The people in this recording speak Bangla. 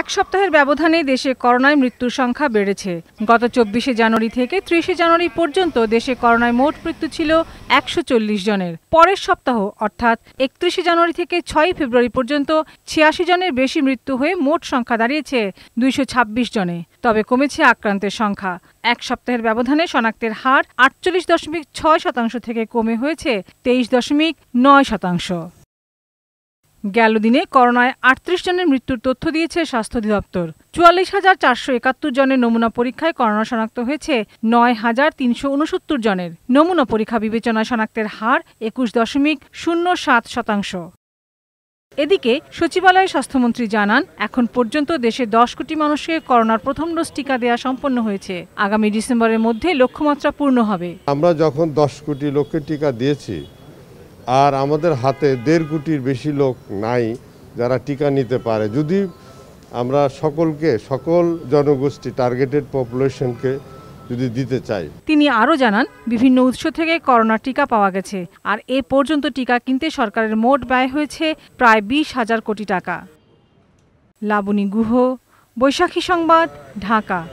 এক সপ্তাহের ব্যবধানে দেশে করোনায় মৃত্যুর সংখ্যা বেড়েছে। গত চব্বিশে জানুয়ারি থেকে ত্রিশে জানুয়ারি পর্যন্ত দেশে করোনায় মোট মৃত্যু ছিল একশো চল্লিশ জনের। পরের সপ্তাহ, অর্থাৎ একত্রিশে জানুয়ারি থেকে ছয়ই ফেব্রুয়ারি পর্যন্ত ছিয়াশি জনের বেশি মৃত্যু হয়ে মোট সংখ্যা দাঁড়িয়েছে দুইশো ছাব্বিশ জনে, তবে কমেছে আক্রান্তের সংখ্যা। এক সপ্তাহের ব্যবধানে শনাক্তের হার আটচল্লিশ দশমিক ছয় শতাংশ থেকে কমে হয়েছে তেইশ দশমিক নয় শতাংশ। গেল দিনে করোনায় আটত্রিশ জনের মৃত্যুর তথ্য দিয়েছে স্বাস্থ্য অধিদপ্তর। চুয়াল্লিশ হাজার চারশো একাত্তর জনের নমুনা পরীক্ষায় করোনা শনাক্ত হয়েছে নয় হাজার তিনশো উনসত্তর জনের। নমুনা পরীক্ষা বিবেচনায় শনাক্তের হার একুশ দশমিক শূন্য সাত শতাংশ। এদিকে সচিবালয়ে স্বাস্থ্যমন্ত্রী জানান, এখন পর্যন্ত দেশে দশ কোটি মানুষকে করোনার প্রথম ডোজ টিকা দেওয়া সম্পন্ন হয়েছে। আগামী ডিসেম্বরের মধ্যে লক্ষ্যমাত্রা পূর্ণ হবে। আমরা যখন দশ কোটি লোকের টিকা দিয়েছি আর আমাদের হাতে দেড় কোটির বেশি লোক নাই যারা টিকা নিতে পারে। যদি আমরা সকলকে, সকল জনগোষ্ঠী টার্গেটেড পপুলেশনকে যদি দিতে চাই। তিনি আরও জানান, বিভিন্ন উৎস থেকে করোনা টিকা পাওয়া গেছে আর এ পর্যন্ত টিকা কিনতে সরকারের মোট ব্যয় হয়েছে প্রায় বিশ হাজার কোটি টাকা। লাবণী গুহ, বৈশাখী সংবাদ, ঢাকা।